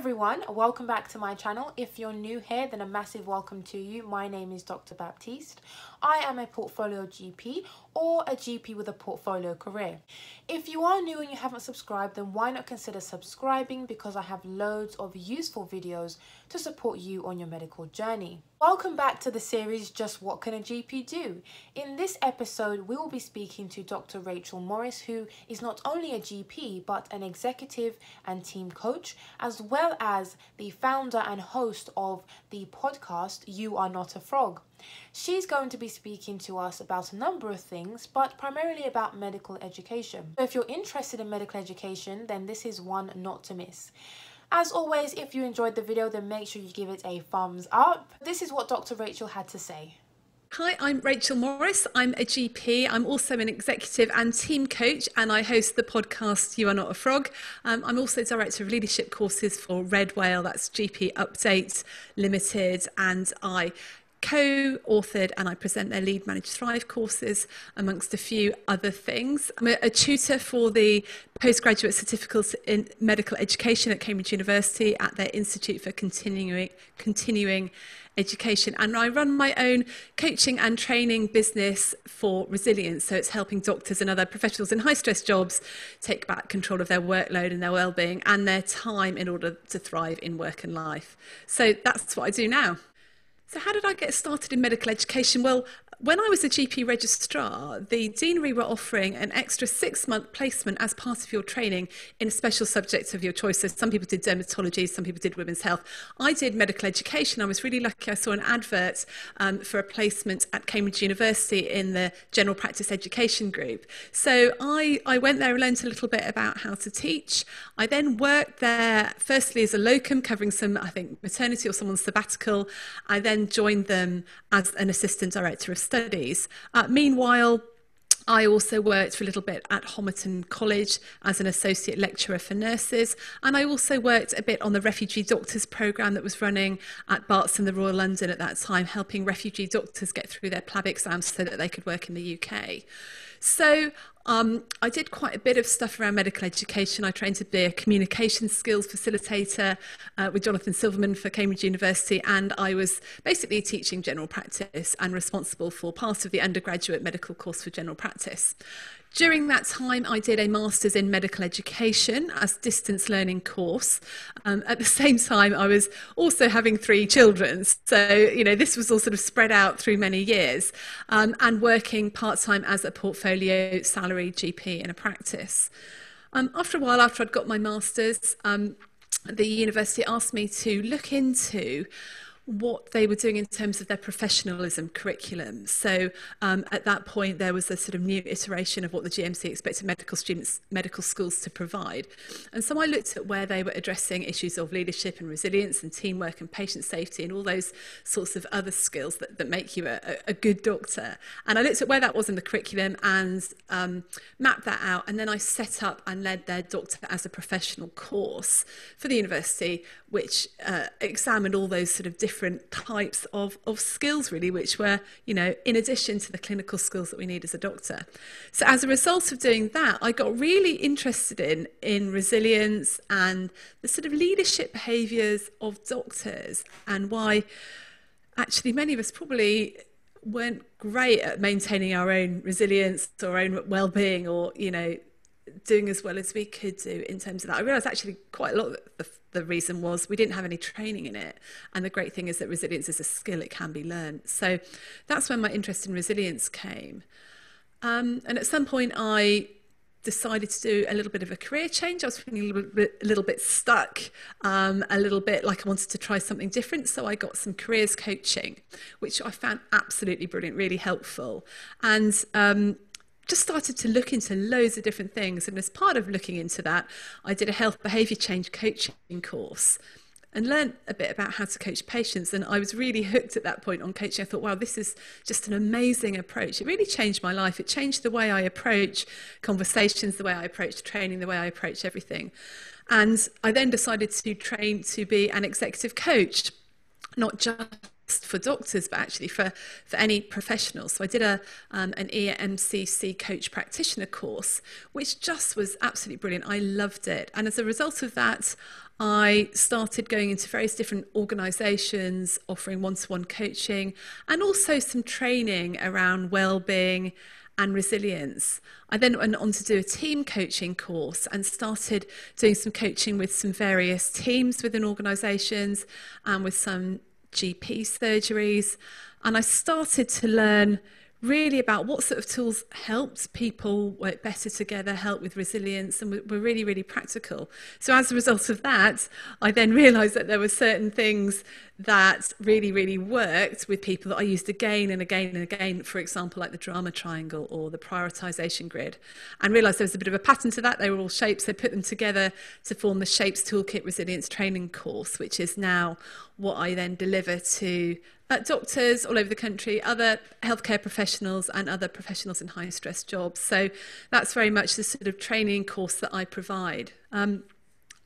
everyone, welcome back to my channel. If you're new here, then a massive welcome to you. My name is Dr. Baptiste. I am a portfolio GP or a GP with a portfolio career. If you are new and you haven't subscribed, then why not consider subscribing because I have loads of useful videos to support you on your medical journey. Welcome back to the series Just What Can a GP Do? In this episode, we will be speaking to Dr. Rachel Morris, who is not only a GP but an executive and team coach, as well as the founder and host of the podcast You Are Not a Frog. She's going to be speaking to us about a number of things, but primarily about medical education. So if you're interested in medical education, then this is one not to miss. As always, if you enjoyed the video, then make sure you give it a thumbs up. This is what Dr. Rachel had to say. Hi, I'm Rachel Morris. I'm a GP. I'm also an executive and team coach, and I host the podcast You Are Not a Frog. Um, I'm also director of leadership courses for Red Whale, that's GP Update Limited, and I co-authored and I present their Lead Manage Thrive courses amongst a few other things. I'm a, a tutor for the postgraduate certificates in medical education at Cambridge University at their Institute for Continuing, Continuing Education and I run my own coaching and training business for resilience so it's helping doctors and other professionals in high stress jobs take back control of their workload and their well-being and their time in order to thrive in work and life. So that's what I do now. So, how did I get started in medical education? Well, when I was a GP registrar, the deanery were offering an extra six month placement as part of your training in a special subject of your choice. So some people did dermatology, some people did women's health. I did medical education. I was really lucky. I saw an advert um, for a placement at Cambridge University in the general practice education group. So I, I went there and learned a little bit about how to teach. I then worked there firstly as a locum covering some, I think, maternity or someone's sabbatical. I then joined them as an assistant director of studies. Uh, meanwhile, I also worked for a little bit at Homerton College as an associate lecturer for nurses, and I also worked a bit on the refugee doctors programme that was running at Barts and the Royal London at that time, helping refugee doctors get through their PLAB exams so that they could work in the UK. So um, I did quite a bit of stuff around medical education. I trained to be a communication skills facilitator uh, with Jonathan Silverman for Cambridge University, and I was basically teaching general practice and responsible for part of the undergraduate medical course for general practice. During that time, I did a Master's in Medical Education as distance learning course. Um, at the same time, I was also having three children. So, you know, this was all sort of spread out through many years um, and working part-time as a portfolio salary GP in a practice. Um, after a while, after I'd got my Master's, um, the university asked me to look into what they were doing in terms of their professionalism curriculum. So um, at that point, there was a sort of new iteration of what the GMC expected medical students, medical schools to provide. And so I looked at where they were addressing issues of leadership and resilience and teamwork and patient safety and all those sorts of other skills that, that make you a, a good doctor. And I looked at where that was in the curriculum and um, mapped that out. And then I set up and led their doctor as a professional course for the university, which uh, examined all those sort of different different types of, of skills, really, which were, you know, in addition to the clinical skills that we need as a doctor. So as a result of doing that, I got really interested in, in resilience and the sort of leadership behaviours of doctors and why actually many of us probably weren't great at maintaining our own resilience or our own well-being or, you know, doing as well as we could do in terms of that. I realised actually quite a lot of the, the reason was we didn't have any training in it. And the great thing is that resilience is a skill, it can be learned. So that's when my interest in resilience came. Um, and at some point, I decided to do a little bit of a career change. I was feeling a little bit, a little bit stuck, um, a little bit like I wanted to try something different. So I got some careers coaching, which I found absolutely brilliant, really helpful. And um, just started to look into loads of different things. And as part of looking into that, I did a health behaviour change coaching course and learned a bit about how to coach patients. And I was really hooked at that point on coaching. I thought, wow, this is just an amazing approach. It really changed my life. It changed the way I approach conversations, the way I approach training, the way I approach everything. And I then decided to train to be an executive coach, not just for doctors, but actually for, for any professionals. So I did a, um, an EMCC coach practitioner course, which just was absolutely brilliant. I loved it. And as a result of that, I started going into various different organisations offering one to one coaching and also some training around well-being and resilience. I then went on to do a team coaching course and started doing some coaching with some various teams within organisations and with some GP surgeries. And I started to learn really about what sort of tools helped people work better together, help with resilience, and were really, really practical. So as a result of that, I then realised that there were certain things that really, really worked with people that I used again and again and again, for example, like the drama triangle or the prioritisation grid, and realised there was a bit of a pattern to that. They were all shapes, so put them together to form the Shapes Toolkit Resilience Training course, which is now what I then deliver to uh, doctors all over the country, other healthcare professionals, and other professionals in high stress jobs. So that's very much the sort of training course that I provide. Um,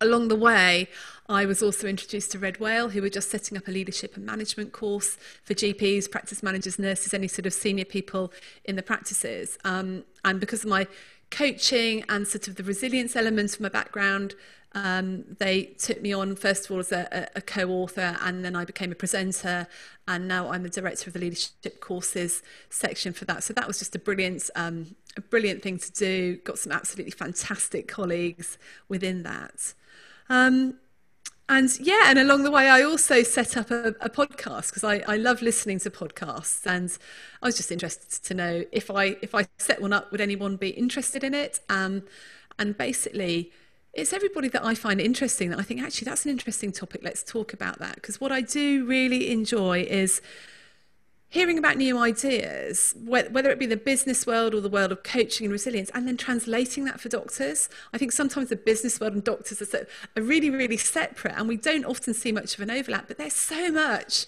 along the way, I was also introduced to Red Whale, who were just setting up a leadership and management course for GPs, practice managers, nurses, any sort of senior people in the practices. Um, and because of my coaching and sort of the resilience elements from my background, um, they took me on first of all as a, a, co-author and then I became a presenter and now I'm the director of the leadership courses section for that. So that was just a brilliant um, a brilliant thing to do. Got some absolutely fantastic colleagues within that. Um, and yeah and along the way I also set up a, a podcast because I, I love listening to podcasts and I was just interested to know if I if I set one up would anyone be interested in it? Um, and basically it's everybody that I find interesting that I think actually that's an interesting topic. Let's talk about that. Because what I do really enjoy is hearing about new ideas, whether it be the business world or the world of coaching and resilience, and then translating that for doctors. I think sometimes the business world and doctors are, so, are really, really separate, and we don't often see much of an overlap, but there's so much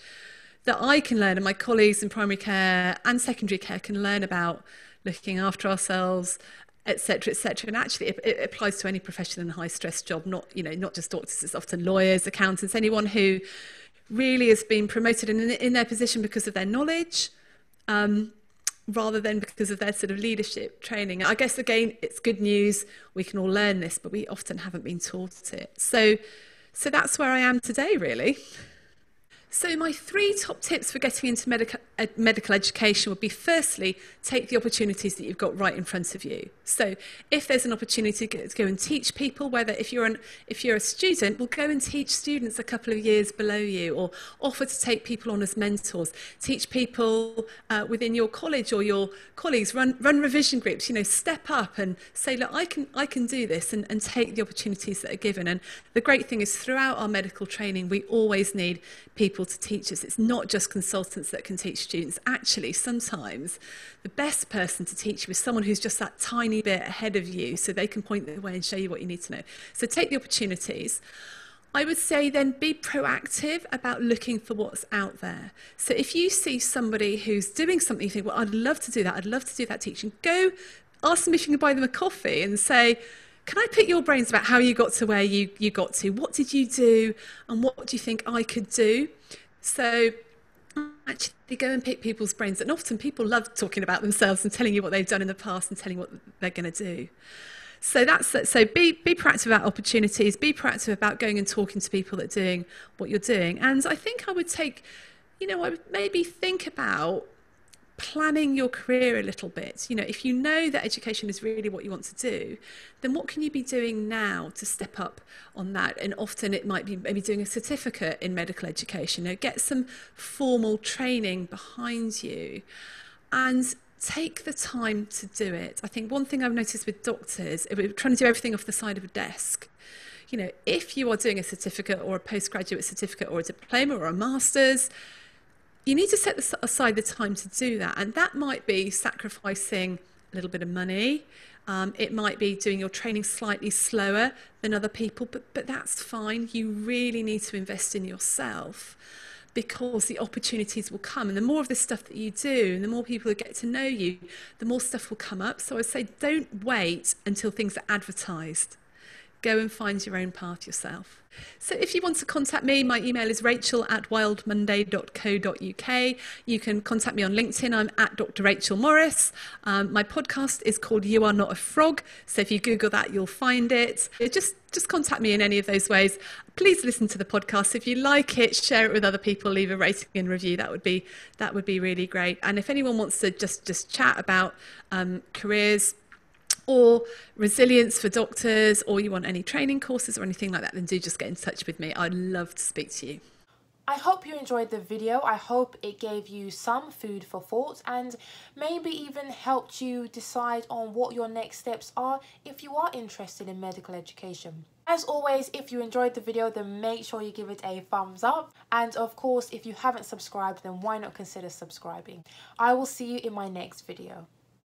that I can learn, and my colleagues in primary care and secondary care can learn about looking after ourselves, etc., etc. And actually, it, it, applies to any profession in a high stress job, not you know not just doctors. It's often lawyers, accountants, anyone who really has been promoted in, in their position because of their knowledge. Um, rather than because of their sort of leadership training. I guess again, it's good news. We can all learn this, but we often haven't been taught it. So, so that's where I am today, really. So, my three top tips for getting into medical, uh, medical education would be firstly, take the opportunities that you've got right in front of you. So, if there's an opportunity to go and teach people, whether if you're, an, if you're a student, well, go and teach students a couple of years below you, or offer to take people on as mentors. Teach people uh, within your college or your colleagues, run, run revision groups, you know, step up and say, look, I can, I can do this, and, and take the opportunities that are given. And the great thing is, throughout our medical training, we always need people to teach us. It's not just consultants that can teach students. Actually, sometimes the best person to teach you is someone who's just that tiny bit ahead of you so they can point the way and show you what you need to know. So take the opportunities. I would say then be proactive about looking for what's out there. So if you see somebody who's doing something, you think, well, I'd love to do that, I'd love to do that teaching, go ask them if you can buy them a coffee and say, can I pick your brains about how you got to where you, you got to? What did you do? And what do you think I could do? So actually go and pick people's brains. And often people love talking about themselves and telling you what they've done in the past and telling what they're going to do. So that's so be be proactive about opportunities, be proactive about going and talking to people that are doing what you're doing. And I think I would take, you know, I would maybe think about planning your career a little bit. You know, if you know that education is really what you want to do, then what can you be doing now to step up on that? And often it might be maybe doing a certificate in medical education. You know, get some formal training behind you and take the time to do it. I think one thing I've noticed with doctors, we're trying to do everything off the side of a desk. You know, if you are doing a certificate or a postgraduate certificate or a diploma or a master's, you need to set aside the time to do that. And that might be sacrificing a little bit of money. Um, it might be doing your training slightly slower than other people, but, but that's fine. You really need to invest in yourself because the opportunities will come. And the more of this stuff that you do, and the more people that get to know you, the more stuff will come up. So I say don't wait until things are advertised Go and find your own path yourself. So if you want to contact me, my email is rachel at wildmonday.co.uk. You can contact me on LinkedIn. I'm at Dr. Rachel Morris. Um, my podcast is called You Are Not a Frog. So if you Google that, you'll find it. Just just contact me in any of those ways. Please listen to the podcast. If you like it, share it with other people, leave a rating and review. That would be that would be really great. And if anyone wants to just just chat about um, careers, or resilience for doctors, or you want any training courses or anything like that, then do just get in touch with me. I'd love to speak to you. I hope you enjoyed the video. I hope it gave you some food for thought and maybe even helped you decide on what your next steps are if you are interested in medical education. As always, if you enjoyed the video, then make sure you give it a thumbs up. And of course, if you haven't subscribed, then why not consider subscribing? I will see you in my next video.